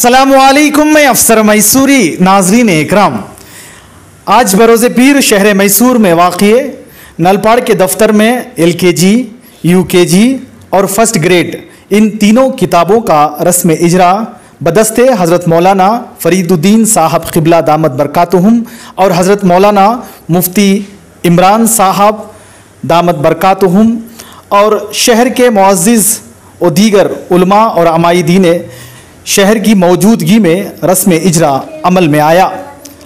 असलकुम मैं अफसर मैसूरी नाजरीन इकराम आज बरोज़ पीर शहर मैसूर में वाक़ नलपाड़ के दफ्तर में एल के जी यू के जी और फ़र्स्ट ग्रेड, इन तीनों किताबों का रस्म इजरा। बदस्ते हज़रत मौलाना फ़रीदुद्दीन साहब क़िबला दामद बरकातहम और हज़रत मौलाना मुफ्ती इमरान साहब दामद बरकातहम और शहर के मुआज़ व दीगर उलमा और अमायदीन शहर की मौजूदगी में रस्म इजरा अमल में आया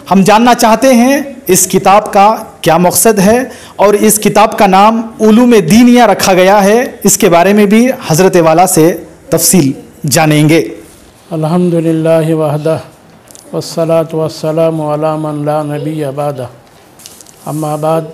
हम जानना चाहते हैं इस किताब का क्या मकसद है और इस किताब का नाम उलूम दीनिया रखा गया है इसके बारे में भी हज़रत वाला से तफसील जानेंगे अल्हम्दुलिल्लाह वहदा वस्सलातु वस्सलामु अला मन ला नबी अबादा अम्मा बाद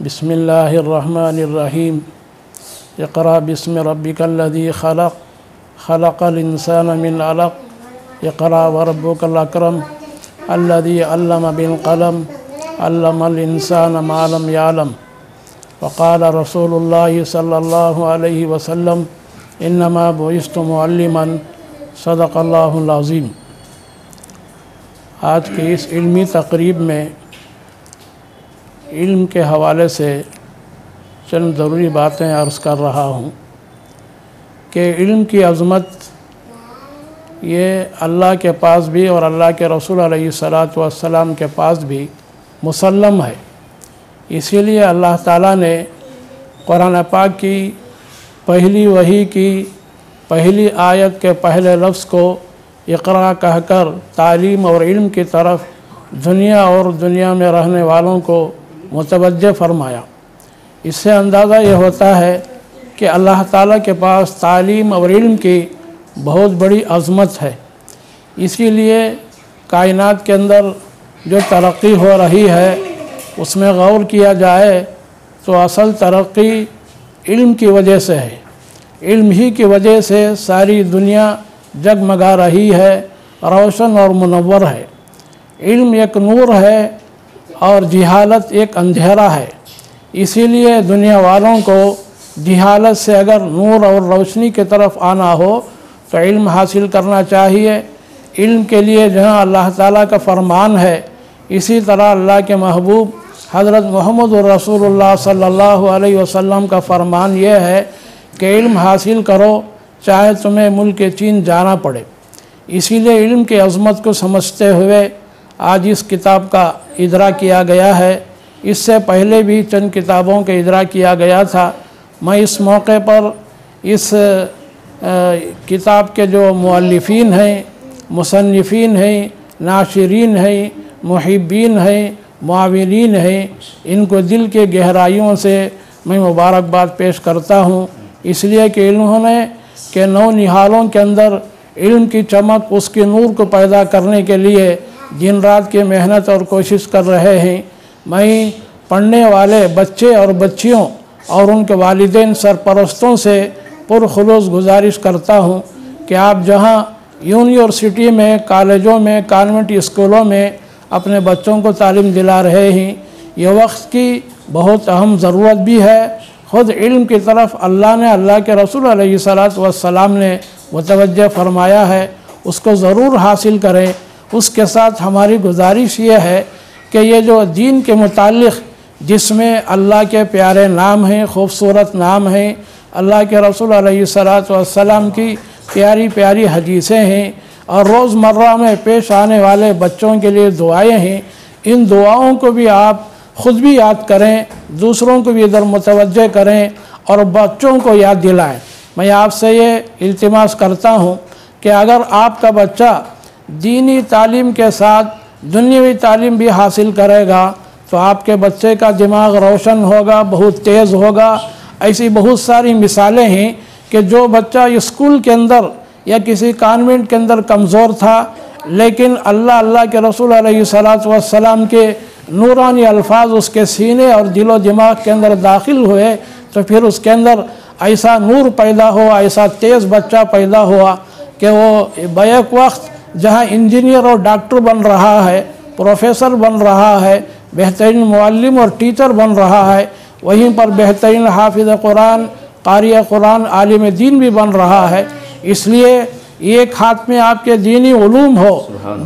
बसमीम इकरा बसम रबिकल्लि खलक खलक इंसान मिन अलक इकरा व रबुकलक्रम अल्लि अल्लम बिन कलम अल्लम इंसान मालम यालम वक़ाल रसूल सल्ला वसम इनमा बोस्तमन सदक़ल्लाज़ीम आज की इस इल्मी तकरीब में इल्म के हवाले से चंद ज़रूरी बातें अर्ज़ कर रहा हूँ कि इल्म की अज़मत ये अल्लाह के पास भी और अल्लाह के रसूल सलाम के पास भी मुसल्लम है। इसीलिए अल्लाह ताला ने कुरान पाक की पहली वही की, पहली आयत के पहले लफ्ज़ को इकरा कहकर तालीम और इल्म की तरफ़ दुनिया और दुनिया में रहने वालों को मुतवजह फरमाया। इससे अंदाज़ा ये होता है कि अल्लाह ताला के पास तालीम और इल्म की बहुत बड़ी अज़मत है। इसीलिए कायनात के अंदर जो तरक्की हो रही है, उसमें गौर किया जाए तो असल तरक्की इल्म की वजह से है। इल्म ही की वजह से सारी दुनिया जगमगा रही है, रोशन और मुनवर है। इल्म एक नूर है और जिहालत एक अंधेरा है। इसीलिए दुनिया वालों को जिहालत से अगर नूर और रोशनी की तरफ़ आना हो तो इल्म हासिल करना चाहिए। इल्म के लिए जहाँ अल्लाह ताला का फरमान है, इसी तरह अल्लाह के महबूब हज़रत मोहम्मद रसूलुल्लाह सल्लल्लाहु अलैहि वसल्लम का फरमान यह है कि इल्म हासिल करो, चाहे तुम्हें मुल्क चीन जाना पड़े। इसीलिए इल्म की अज़मत को समझते हुए आज इस किताब का इजरा किया गया है। इससे पहले भी चंद किताबों के इजरा किया गया था। मैं इस मौके पर इस किताब के जो मौलफ़ीन हैं मुसनफ़ीन हैं, नाशरीन हैं मुहिबीन हैं माविन हैं, इनको दिल के गहराइयों से मैं मुबारकबाद पेश करता हूँ। इसलिए कि इन्होंने के नौ निहालों के अंदर इल्म की चमक, उसके नूर को पैदा करने के लिए दिन रात की मेहनत और कोशिश कर रहे हैं। मैं पढ़ने वाले बच्चे और बच्चियों और उनके वालदेन सरपरस्तों से पुरखलूस गुजारिश करता हूँ कि आप जहाँ यूनिवर्सिटी में, कॉलेजों में, कॉन्वेंट स्कूलों में अपने बच्चों को तालीम दिला रहे हैं, ये वक्त की बहुत अहम ज़रूरत भी है। ख़ुद इल्म की तरफ़ अल्लाह ने अल्लाह के रसूल सलाम ने मुतवजह फरमाया है, उसको ज़रूर हासिल करें। उसके साथ हमारी गुजारिश ये है कि ये जो दीन के मुतालिक, जिसमें अल्लाह के प्यारे नाम हैं, खूबसूरत नाम हैं, अल्लाह के रसूल सलाम की प्यारी प्यारी हदीसें हैं और रोज़मर्रा में पेश आने वाले बच्चों के लिए दुआएँ हैं, इन दुआओं को भी आप ख़ुद भी याद करें, दूसरों को भी इधर मुतवजह करें और बच्चों को याद दिलाएँ। मैं आपसे ये इल्तमास करता हूँ कि अगर आपका बच्चा दीनी तालीम के साथ दुनियावी तालीम भी हासिल करेगा तो आपके बच्चे का दिमाग रोशन होगा, बहुत तेज़ होगा। ऐसी बहुत सारी मिसालें हैं कि जो बच्चा स्कूल के अंदर या किसी कॉन्वेंट के अंदर कमज़ोर था, लेकिन अल्लाह अल्लाह के रसूल सलाम के नूरानी अल्फाज उसके सीने और दिलो दिमाग के अंदर दाखिल हुए तो फिर उसके अंदर ऐसा नूर पैदा हुआ, ऐसा तेज़ बच्चा पैदा हुआ कि वो बैक वक्त जहाँ इंजीनियर और डॉक्टर बन रहा है प्रोफेसर बन रहा है बेहतरीन मुअल्लिम और टीचर बन रहा है वहीं पर बेहतरीन हाफिज़ कुरान कारी कुरान आलिम दीन भी बन रहा है। इसलिए एक हाथ में आपके दीनी उलूम हो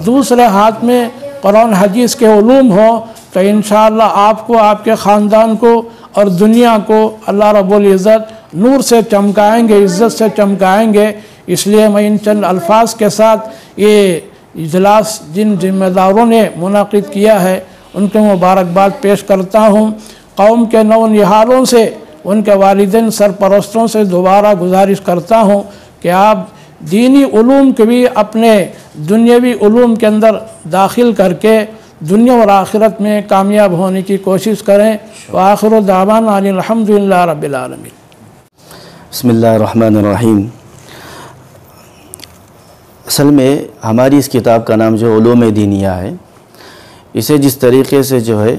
दूसरे हाथ में कुरान हदीस के उलूम हो तो इन आपको आपके ख़ानदान को और दुनिया को अल्लाह रब्बुल इज़्ज़त नूर से चमकाएँगे इज़्ज़त से चमकाएँगे। इसलिए मैं इन चंद अल्फाज के साथ ये इजलास जिन जिम्मेदारों ने मुनद किया है, उनको मुबारकबाद पेश करता हूँ। कौम के नौ निहालों से, उनके वालदेन सरपरस्तों से दोबारा गुजारिश करता हूँ कि आप दीनी ूम के भी अपने दुनियावी ूम के अंदर दाखिल करके दुनिया और आखिरत में कामयाब होने की कोशिश करें। व आखिर दावान अलहमदिल्ला रबालमी बसमीम असल में हमारी इस किताब का नाम जो ूम दीनिया है। इसे जिस तरीके से जो है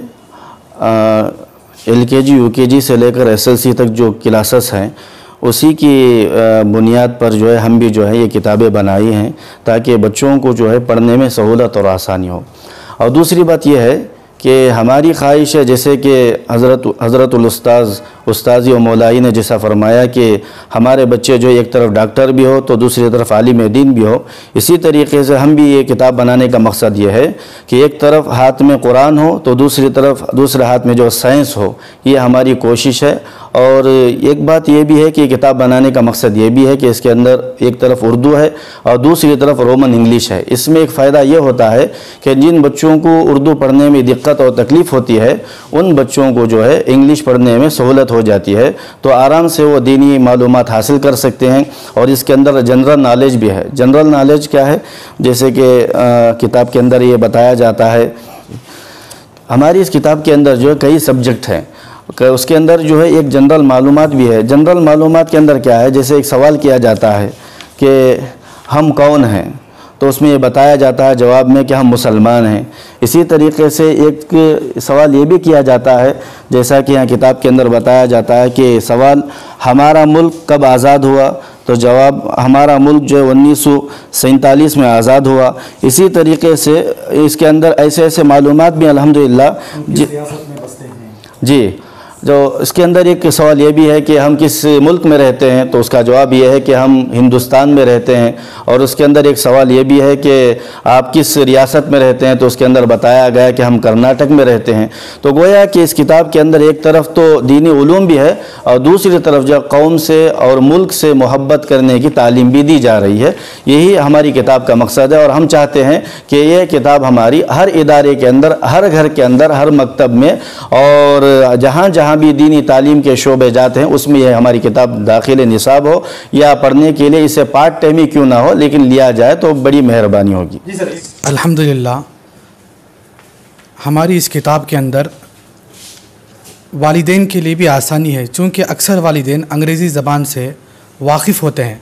एल के जी यू के जी से लेकर एस एल सी तक जो क्लासेस हैं, उसी की बुनियाद पर जो है हम भी जो है ये किताबें बनाई हैं ताकि बच्चों को जो है पढ़ने में सहूलत और आसानी हो। और दूसरी बात यह है कि हमारी ख्वाहिश है, जैसे कि हज़रत हज़रतुल्स्ताज़ उस्ताजी और मौलाई ने जैसा फरमाया कि हमारे बच्चे जो एक तरफ़ डॉक्टर भी हो तो दूसरी तरफ़ आलिम दीन भी हो। इसी तरीके से हम भी ये किताब बनाने का मकसद ये है कि एक तरफ़ हाथ में कुरान हो तो दूसरी तरफ़, दूसरे हाथ में जो साइंस हो, ये हमारी कोशिश है। और एक बात यह भी है कि किताब बनाने का मकसद ये भी है कि इसके अंदर एक तरफ़ उर्दू है और दूसरी तरफ़ रोमन इंग्लिश है। इसमें एक फ़ायदा ये होता है कि जिन बच्चों को उर्दू पढ़ने में दिक्कत और तकलीफ़ होती है, उन बच्चों को जो है इंग्लिश पढ़ने में सहूलत हो जाती है तो आराम से वो दीनी मालूम हासिल कर सकते हैं और इसके अंदर जनरल नॉलेज भी है। जनरल नॉलेज क्या है? जैसे कि किताब के अंदर ये बताया जाता है, हमारी इस किताब के अंदर जो है कई सब्जेक्ट हैं। उसके अंदर जो है एक जनरल मालूम भी है। जनरल मालूम के अंदर क्या है? जैसे एक सवाल किया जाता है कि हम कौन हैं? तो उसमें ये बताया जाता है जवाब में कि हम मुसलमान हैं। इसी तरीके से एक सवाल ये भी किया जाता है जैसा कि यहाँ किताब के अंदर बताया जाता है कि सवाल हमारा मुल्क कब आज़ाद हुआ? तो जवाब हमारा मुल्क जो है उन्नीस सौ सैंतालीस में आज़ाद हुआ। इसी तरीके से इसके अंदर ऐसे ऐसे मालूम भी अल्हम्दुलिल्लाह जी। जी। जो इसके अंदर एक सवाल ये भी है कि हम किस मुल्क में रहते हैं तो उसका जवाब ये है कि हम हिंदुस्तान में रहते हैं। और उसके अंदर एक सवाल ये भी है कि आप किस रियासत में रहते हैं तो उसके अंदर बताया गया कि हम कर्नाटक में रहते हैं। तो गोया कि इस किताब के अंदर एक तरफ़ तो दीनी ूम भी है और दूसरी तरफ़ जो कौम से और मुल्क से मोहब्बत करने की तालीम भी दी जा रही है। यही हमारी किताब का मकसद है और हम चाहते हैं कि यह किताब हमारी हर इदारे के अंदर, हर घर के अंदर, हर मकतब में और जहाँ जहाँ जहाँ भी दीनी तालीम के शोबे जाते हैं उसमें यह हमारी किताब दाखिल निसाब हो। या पढ़ने के लिए इसे पार्ट टाइम ही क्यों ना हो लेकिन लिया जाए तो बड़ी मेहरबानी होगी। अल्हम्दुलिल्लाह हमारी इस किताब के अंदर वालदेन के लिए भी आसानी है चूँकि अक्सर वालदेन अंग्रेज़ी ज़बान से वाकिफ़ होते हैं।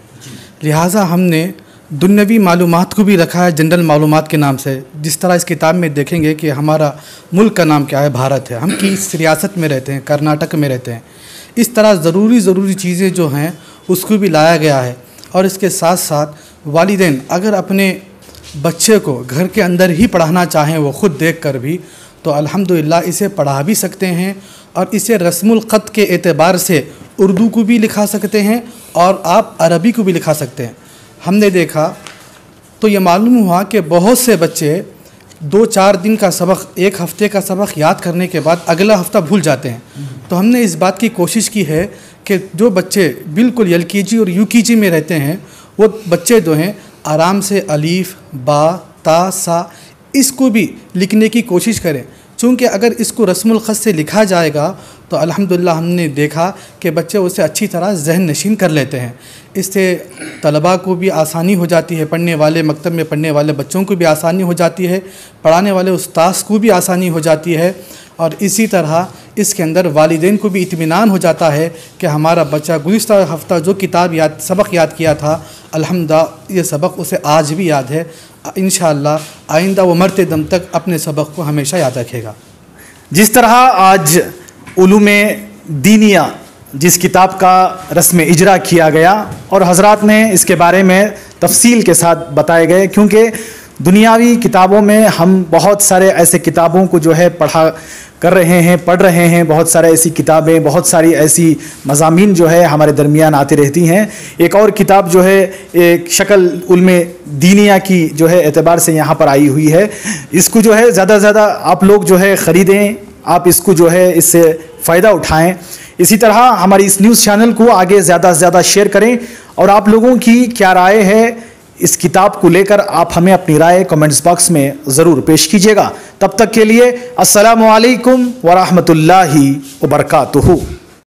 लिहाजा हमने दुनवी मालूम को भी रखा है जनरल मालूम के नाम से। जिस तरह इस किताब में देखेंगे कि हमारा मुल्क का नाम क्या है, भारत है। हम किस रियासत में रहते हैं, कर्नाटक में रहते हैं। इस तरह ज़रूरी ज़रूरी चीज़ें जो हैं, उसको भी लाया गया है। और इसके साथ साथ वालदेन अगर अपने बच्चे को घर के अंदर ही पढ़ाना चाहें, वो ख़ुद देख कर भी तो अल्हम्दुलिल्लाह इसे पढ़ा भी सकते हैं और इसे रस्मुल्ख़त के एतबार से उर्दू को भी लिखा सकते हैं और आप अरबी को भी लिखा सकते हैं। हमने देखा तो ये मालूम हुआ कि बहुत से बच्चे दो चार दिन का सबक, एक हफ़्ते का सबक याद करने के बाद अगला हफ़्ता भूल जाते हैं। तो हमने इस बात की कोशिश की है कि जो बच्चे बिल्कुल एल और यू में रहते हैं, वो बच्चे जो हैं, आराम से अलीफ़, बा, ता, सा, इसको भी लिखने की कोशिश करें। चूँकि अगर इसको रस्मुल ख़त से लिखा जाएगा तो अल्हम्दुलिल्लाह हमने देखा कि बच्चे उसे अच्छी तरह जहन नशीन कर लेते हैं। इससे तलबा को भी आसानी हो जाती है, पढ़ने वाले मकतब में पढ़ने वाले बच्चों को भी आसानी हो जाती है, पढ़ाने वाले उस्ताद को भी आसानी हो जाती है और इसी तरह इसके अंदर वालदेन को भी इत्मीनान हो जाता है कि हमारा बच्चा गुज्त हफ़्ता जो किताब याद, सबक याद किया था अलहमदा ये सबक उसे आज भी याद है। इन आइंदा व मरते दम तक अपने सबक को हमेशा याद रखेगा। जिस तरह आज उलूम दीनिया, जिस किताब का रस्म इजरा किया गया, और हज़रत ने इसके बारे में तफसील के साथ बताए गए, क्योंकि दुनियावी किताबों में हम बहुत सारे ऐसे किताबों को जो है पढ़ा कर रहे हैं, पढ़ रहे हैं, बहुत सारे ऐसी किताबें, बहुत सारी ऐसी मजामी जो है हमारे दरमियान आती रहती हैं। एक और किताब जो है, एक शक्ल उलम दीनिया की जो है एतबार से यहाँ पर आई हुई है। इसको जो है ज़्यादा से ज़्यादा आप लोग जो है ख़रीदें, आप इसको जो है इससे फ़ायदा उठाएँ। इसी तरह हमारी इस न्यूज़ चैनल को आगे ज़्यादा से ज़्यादा शेयर करें और आप लोगों की क्या राय है इस किताब को लेकर आप हमें अपनी राय कमेंट्स बॉक्स में ज़रूर पेश कीजिएगा। तब तक के लिए असलकम वरहमल वर्का